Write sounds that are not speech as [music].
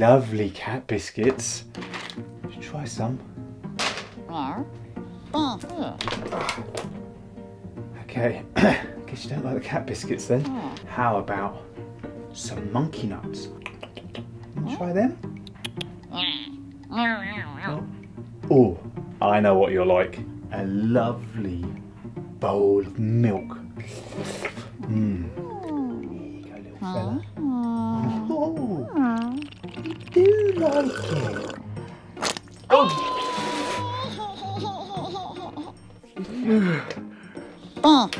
lovely cat biscuits. Let's try some. Oh, okay, I [coughs] guess you don't like the cat biscuits then. Oh. How about some monkey nuts? Wanna Try them. Mm. Oh, I know what you're like. A lovely bowl of milk. Mmm. Here you go, little fella. 哦。嗯。哦。